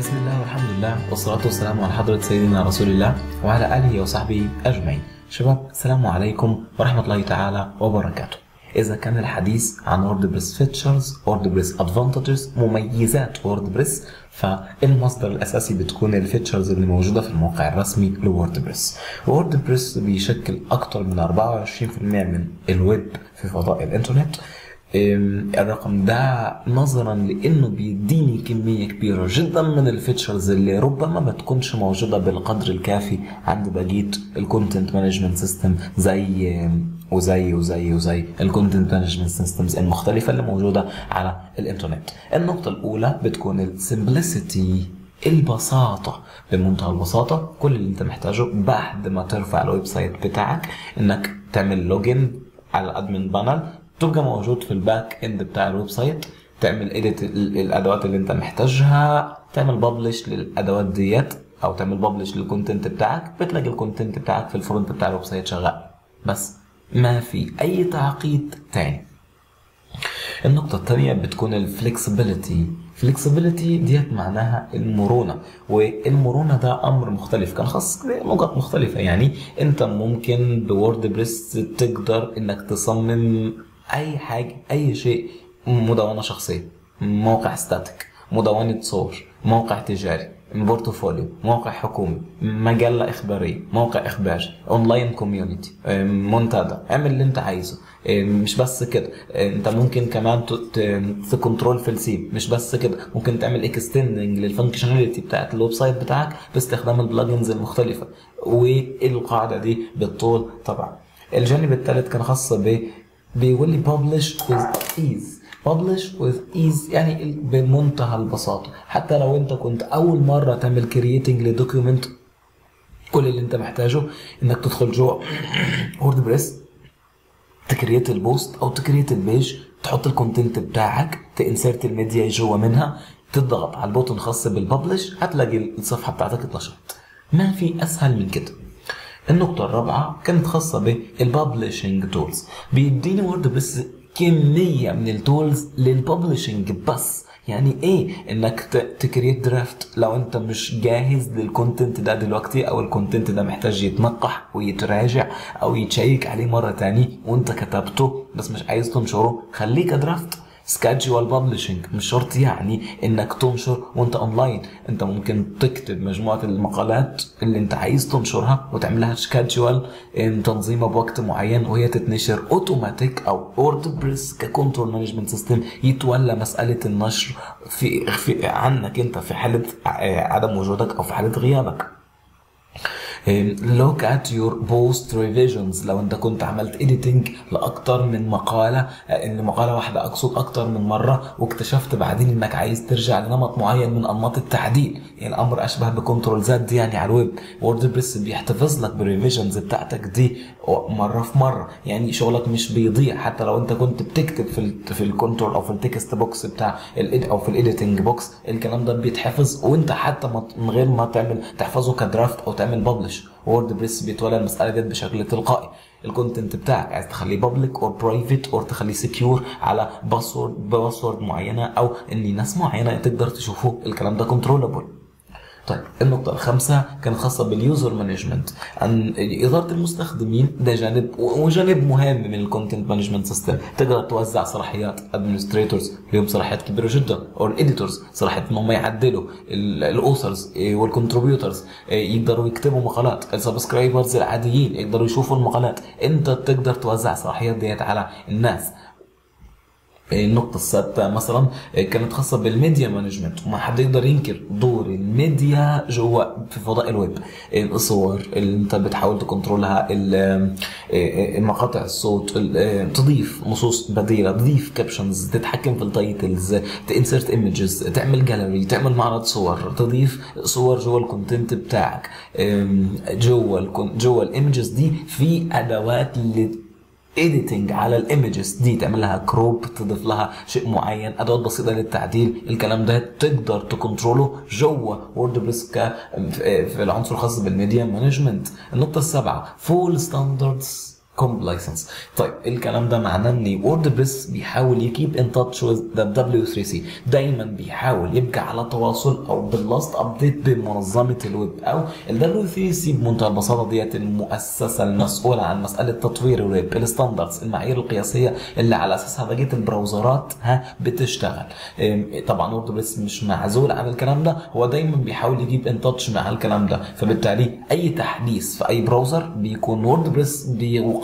بسم الله والحمد لله والصلاة والسلام على حضرة سيدنا رسول الله وعلى آله وصحبه أجمعين. شباب السلام عليكم ورحمة الله تعالى وبركاته. إذا كان الحديث عن WordPress features WordPress advantages مميزات WordPress فالمصدر الأساسي بتكون ال features اللي موجودة في الموقع الرسمي ل WordPress WordPress بيشكل أكثر من 24% من الويب في فضاء الإنترنت. الرقم ده نظرا لأنه بيديني كمية كبيرة جدا من ال features اللي ربما ما تكونش موجودة بالقدر الكافي عند بقية ال content management system زي وزي وزي وزي ال content management systems المختلفة اللي موجودة على الإنترنت. النقطة الأولى بتكون ال simplicity البساطة. بمنتهى البساطة كل اللي انت محتاجه بعد ما ترفع ال website بتاعك إنك تعمل login على ال admin panel تبقى موجود في ال back end بتاع ال website. تعمل edit الأدوات اللي انت محتاجها. تعمل publish للأدوات ديت أو تعمل publish لل content بتاعك. بتلاقي ال content بتاعك في ال front بتاع ال website شغال. بس ما في أي تعقيد تاني. النقطة الثانية بتكون ال flexibility flexibility ديت معناها المرونة. والمرونة ده أمر مختلف. كان خاص بنقط مختلفة. يعني أنت ممكن ب WordPress تقدر إنك تصمم أي حاجة أي شيء مدونة شخصية موقع static مدونة صور موقع تجاري portfolio موقع حكومي مجلة إخبارية موقع إخباري online community منتدى اعمل اللي أنت عايزه. مش بس كده. انت ممكن كمان ت control في السيب مش بس كده. ممكن تعمل extending لل functionality بتاعت ال website بتاعك باستخدام ال plugins المختلفة. والقاعدة دي بالطول طبعا. الجانب الثالث كان خاص ب بيقول لي publish with ease. Publish with ease يعني بمنتهى البساطة. حتى لو انت كنت أول مرة تعمل creating ل document كل اللي انت محتاجه إنك تدخل جوه WordPress ت create ال post أو ت create ال page تحط ال content بتاعك ت insert ال media جوا منها تضغط على ال button الخاص بال publish هتلاقي الصفحة بتاعتك اتنشرت. ما في أسهل من كده. النقطة الرابعة كانت خاصة بال publishing tools بيديني WordPress كمية من ال tools لل publishing بس. يعني إيه؟ إنك ت create draft لو أنت مش جاهز لل content ده دلوقتي أو ال content ده محتاج يتنقح ويتراجع أو يت check عليه مرة تاني وأنت كتبته بس مش عايز تنشره خليه ك draft schedule publishing مش شرط يعني إنك تنشر وأنت اونلاين أنت ممكن تكتب مجموعة المقالات اللي أنت عايز تنشرها وتعملها schedule تنظيمها بوقت معين وهي تتنشر اوتوماتيك أو WordPress ك control management system يتولى مسألة النشر في, في عنك أنت في حالة عدم وجودك أو في حالة غيابك. Look at your post revisions. لو انت كنت عملت editing لأكتر من مقالة إن مقالة واحدة أقصد أكتر من مرة واكتشفت بعدين إنك عايز ترجع لنمط معين من أنماط التعديل يعني الأمر أشبه ب control Z يعني على الويب. WordPress بيحتفظ لك بال revisions بتاعتك دي مرة في مرة. يعني شغلك مش بيضيع. حتى لو انت كنت بتكتب في في ال control أو في ال text box بتاع أو في ال editing box الكلام ده بيتحفظ. وانت حتى من غير ما تعمل تحفظه ك draft أو تعمل publish WordPress بيتولى المسألة ديت بشكل تلقائي. ال content بتاعك عايز تخليه public or private or تخليه secure على password password معينة أو إن ناس معينة تقدر تشوفه. الكلام ده controllable طيب النقطة الخامسة كانت خاصة بال user management عن إدارة المستخدمين ده جانب وجانب مهم من ال content management system تقدر توزع صلاحيات administrators لهم صلاحيات كبيرة جدا أو ال editors صلاحية ان هم يعدلوا ال authors وال contributors يقدروا يكتبوا مقالات. ال subscribers العاديين يقدروا يشوفوا المقالات. أنت تقدر توزع الصلاحيات ديت على الناس. النقطة السادسة مثلا كانت خاصة بال media management. وما حد يقدر ينكر دور الميديا جوا في فضاء الويب. الصور اللي أنت بتحاول ت control ها مقاطع الصوت تضيف نصوص بديلة تضيف captions تتحكم في ال titles ت insert images تعمل جاليري تعمل معرض صور تضيف صور جوا ال content بتاعك. جوا جوا ال images دي في أدوات editing على ال images دي تعمل لها crop تضيف لها شيء معين أدوات بسيطة للتعديل. الكلام ده تقدر ت control له جوه WordPress في العنصر الخاص بال media management. النقطة السابعة full standards compliance طيب الكلام ده معناه إن WordPress بيحاول ي keep in touch with the W3C دايما بيحاول يبقى على تواصل أو بال last update بمنظمة الويب أو ال W3C بمنتهى البساطة ديت المؤسسة المسؤولة عن مسألة تطوير الويب ال standards المعايير القياسية اللي على أساسها بقية ال browser ات ها بتشتغل. طبعا WordPress مش معزول عن الكلام ده هو دايما بيحاول ي keep in touch مع الكلام ده. فبالتالي أي تحديث في أي browser بيكون WordPress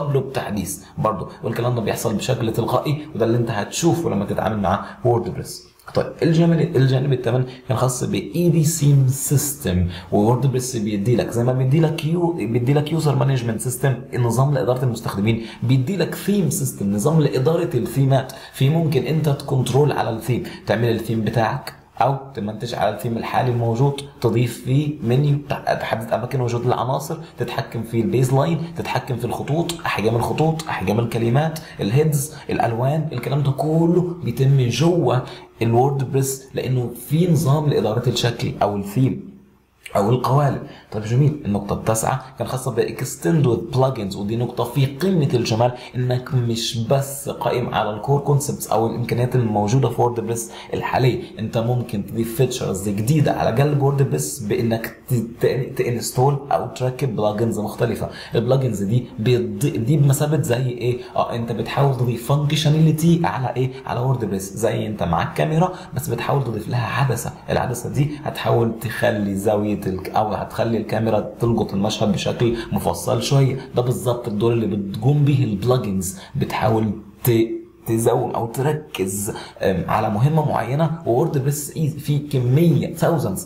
بيقابله بتحديث برضه والكلام ده بيحصل بشكل تلقائي وده اللي انت هتشوفه لما تتعامل مع WordPress. طيب الجانب الجانب الثامن كان خاص بال theme system WordPress بيدي لك زي ما بيدي لك يو بيدي لك user management system نظام لإدارة المستخدمين بيدي لك theme system نظام لإدارة الثيمات. في ممكن انت ت control على الثيم تعمل الثيم بتاعك أو تمنتج على الثيم الحالي الموجود تضيف فيه منيو تحدد أماكن وجود العناصر تتحكم في ال baseline تتحكم في الخطوط أحجام الخطوط أحجام الكلمات ال heads الألوان الكلام ده كله بيتم جوه ال WordPress لأنه في نظام لإدارة الشكل أو الثيم. أو القوالب طيب جميل. النقطة التاسعة كان خاصة ب extend with plugins ودي نقطة في قمة الجمال إنك مش بس قائم على ال core concepts أو الإمكانيات الموجودة في WordPress الحاليه أنت ممكن تضيف features جديدة على قلب WordPress بإنك ت install أو تركب plugins مختلفة. ال plugins دي دي بمثابة زي إيه؟ آه أنت بتحاول تضيف functionality على إيه؟ على WordPress زي أنت معاك كاميرا بس بتحاول تضيف لها عدسة. العدسة دي هتحاول تخلي زاوية أو هتخلي الكاميرا تلقط المشهد بشكل مفصل شوية. ده بالظبط الدور اللي بتقوم به ال plugins بتحاول ت... ت zoom أو تركز على مهمة معينة. WordPress في كمية thousands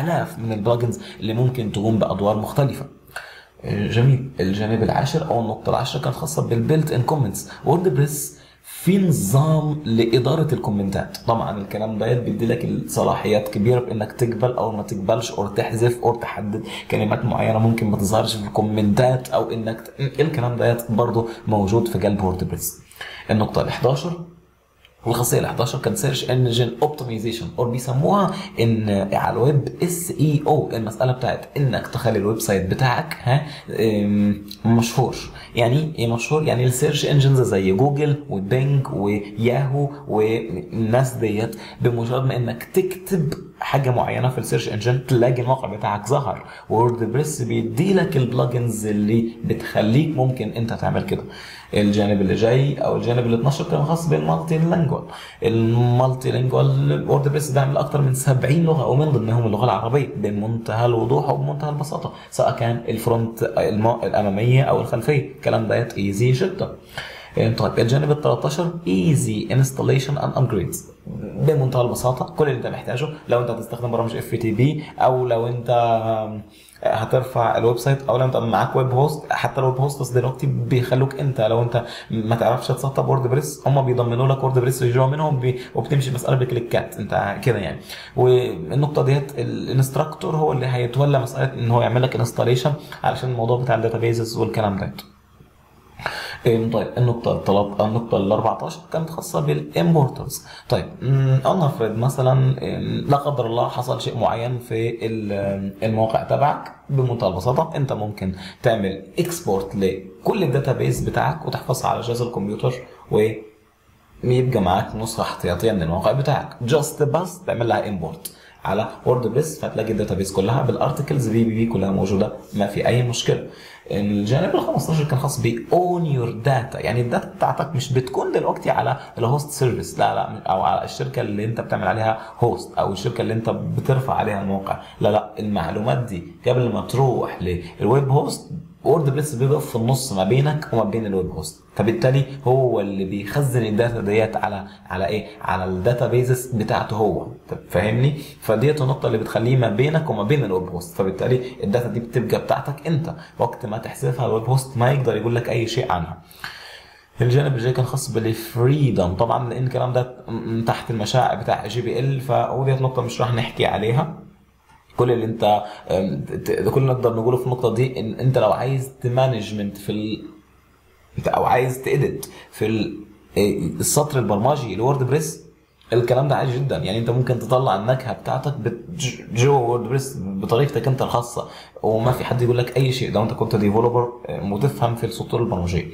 آلاف من ال plugins اللي ممكن تقوم بأدوار مختلفة. جميل. الجانب العاشر أو النقطة العاشرة كانت خاصة بال built-in comments WordPress في نظام لإدارة ال comment ات طبعا الكلام ده بيدي لك صلاحيات كبيرة بانك تقبل أو ما تقبلش أو تحذف أو تحدد كلمات معينة ممكن ما تظهرش في ال comment ات أو إنك. الكلام ده برضه موجود في قلب WordPress النقطة ال 11 الخاصيه ال 11 كان search engine optimization أو بيسموها إن على الويب SEO المسألة بتاعت إنك تخلي ال website بتاعك ها مشهور. يعني إيه مشهور؟ يعني ال search engines زي Google و Bing و Yahoo والناس ديت بمجرد ما إنك تكتب حاجة معينة في ال search engine تلاقي الموقع بتاعك ظهر. WordPress بيدي لك ال plugins اللي بتخليك ممكن أنت تعمل كده. الجانب اللي جاي أو الجانب ال 12 كان خاص بال multilingual ال multilingual WordPress بيعمل أكثر من 70 لغة ومن ضمنهم اللغة العربية بمنتهى الوضوح وبمنتهى البساطة سواء كان ال front الأمامية أو الخلفية. الكلام ديت easy جدا. طيب الجانب ال 13 easy installation and upgrades بمنتهى البساطة كل اللي انت محتاجه لو انت هتستخدم برامج FTP أو لو انت هترفع ال website أو لو انت معاك web host حتى ال web host دلوقتي بيخلوك انت لو انت ما تعرفش تسطب WordPress هم بيضمنوا لك WordPress ويجوا منهم بي وبتمشي المساله ب click ات انت كده يعني. والنقطة ديت ال instructor هو اللي هيتولى مسألة إن هو يعمل لك installation علشان الموضوع بتاع ال databases والكلام ده. طيب النقطة الثلاث النقطة ال 14 كانت خاصة بال importers. طيب نفرض مثلا لا قدر الله حصل شيء معين في الموقع تبعك بمنتهى البساطة أنت ممكن تعمل export لكل ال database بتاعك وتحفظها على جهاز الكمبيوتر و يبقى معاك نسخة احتياطية من الموقع بتاعك. just بس تعمل لها import على WordPress فتلاقي ال database كلها بال articles في بي بي كلها موجودة ما في أي مشكلة. الجانب ال 15 كان خاص ب own your data يعني ال data بتاعتك مش بتكون دلوقتي على ال host service لا لا أو على الشركة اللي أنت بتعمل عليها host أو الشركة اللي أنت بترفع عليها الموقع. لا لا المعلومات دي قبل ما تروح لل web host WordPress بيبقى في النص ما بينك وما بين ال web host فبالتالي هو اللي بيخزن ال data ديت على على إيه؟ على ال databases بتاعته هو. فاهمني؟ فديت النقطة اللي بتخليه ما بينك وما بين ال web host فبالتالي ال data دي بتبقى بتاعتك أنت. وقت ما تحذفها ال web host ما يقدر يقول لك أي شيء عنها. الجانب اللي جاي كان خاص بال freedom طبعا لأن الكلام ده تحت المشاع بتاع GPL فوديت نقطة مش راح نحكي عليها. كل اللي انت كل اللي نقدر نقوله في النقطة دي إن انت لو عايز ت management في ال... أو عايز ت edit في ال... السطر البرمجي ل WordPress الكلام ده عادي جدا. يعني أنت ممكن تطلع النكهة بتاعتك بت- جوه WordPress بطريقتك انت الخاصه وما في حد يقول لك أي شيء. لو أنت كنت developer وتفهم في السطور البرمجية.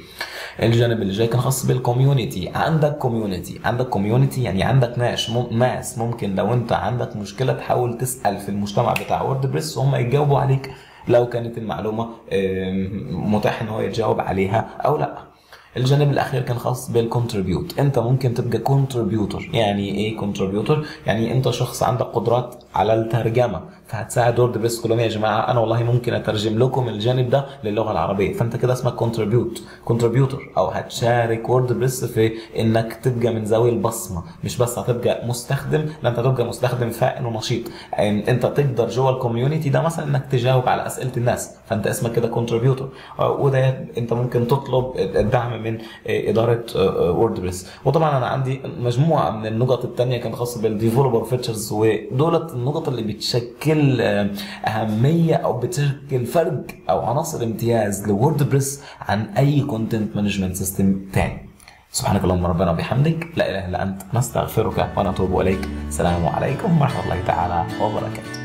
الجانب اللي جاي كان خاص بال community عندك community عندك community يعني عندك ناس ناس ممكن لو أنت عندك مشكلة تحاول تسأل في المجتمع بتاع WordPress وهم يجاوبوا عليك. لو كانت المعلومة متاح إن هو يتجاوب عليها أو لأ. الجانب الأخير كان خاص بال contribute أنت ممكن تبقى contributor يعني إيه contributor يعني أنت شخص عندك قدرات على الترجمة. فهتساعد وورد بريس تقول لهم يا جماعة أنا والله ممكن أترجم لكم الجانب ده للغة العربية. فأنت كده اسمك contribute contributor أو هتشارك وورد بريس في إنك تبقى من ذوي البصمة. مش بس هتبقى مستخدم لا أنت هتبقى مستخدم فاعل ونشيط. يعني أنت تقدر جوه ال community ده مثلا إنك تجاوب على أسئلة الناس. فأنت اسمك كده contributor وده أنت ممكن تطلب الدعم من إدارة ووردبريس وطبعا أنا عندي مجموعة من النقط الثانية كانت خاصة بال developer features ودولت النقط اللي بتشكل آه، أهمية أو بتشكل فرق أو عناصر امتياز لووردبريس عن أي content management system تاني. سبحانك اللهم ربنا وبحمدك. لا إله إلا أنت. نستغفرك ونتوب إليك. السلام عليكم ورحمة الله تعالى وبركاته.